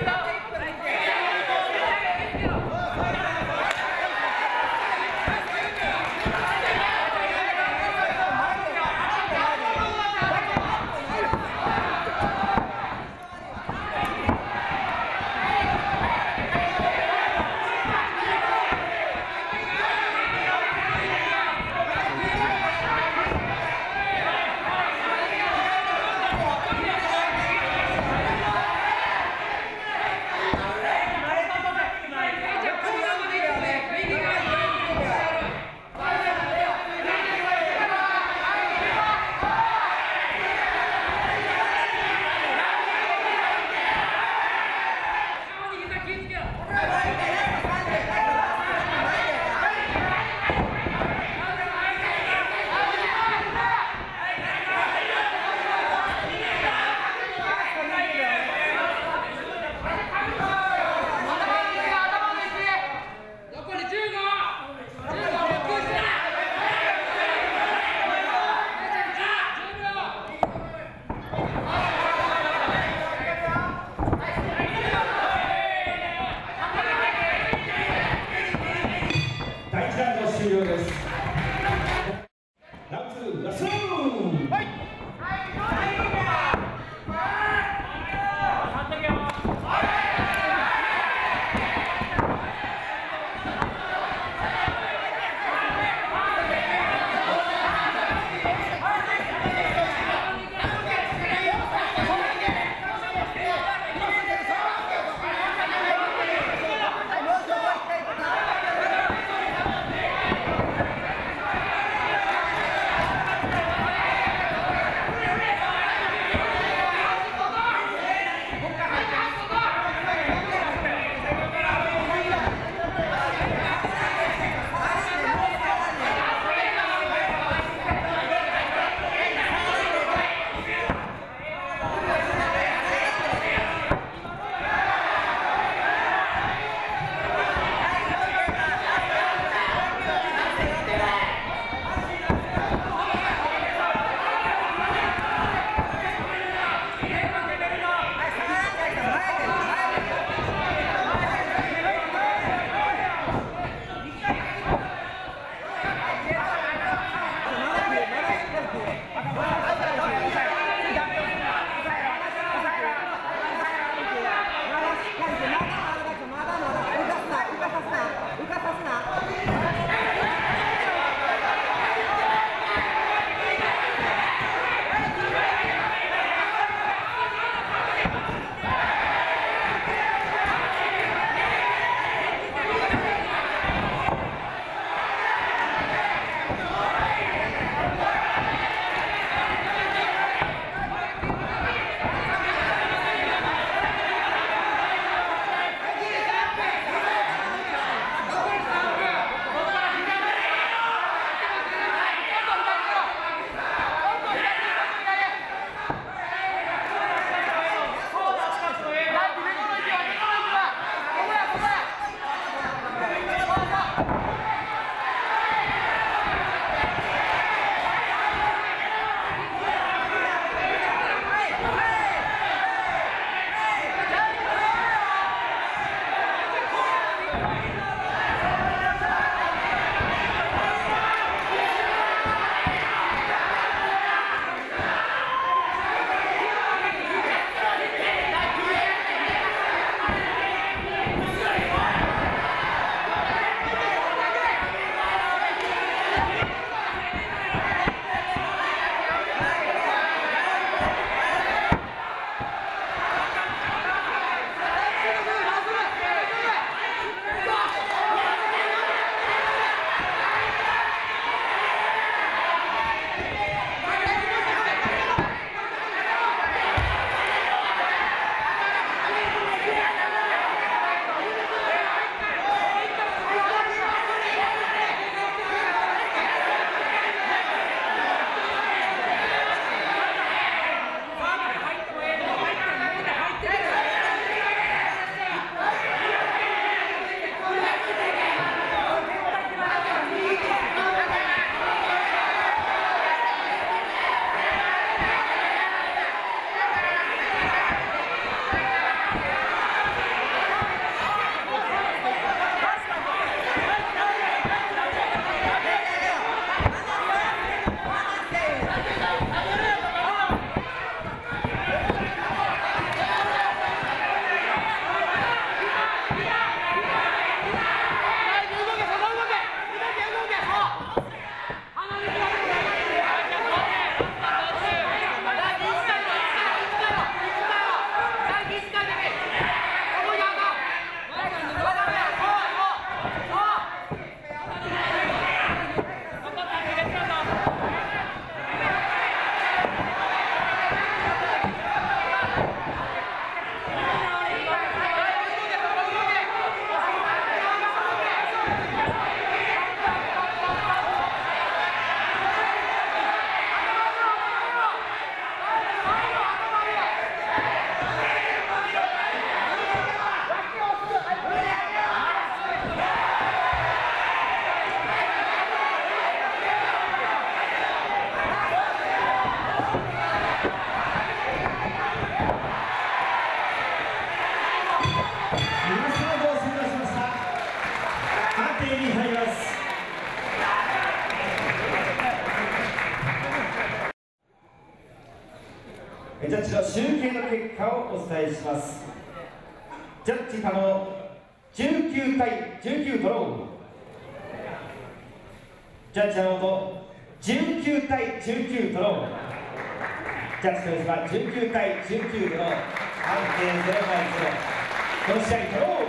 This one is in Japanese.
Hallelujah. ジャッジの集計の結果をお伝えします。ジャッジ可能19対19ドロージャッジの元19対19ドロージャッジとは19対19ドロー判定0対0この試合ドロー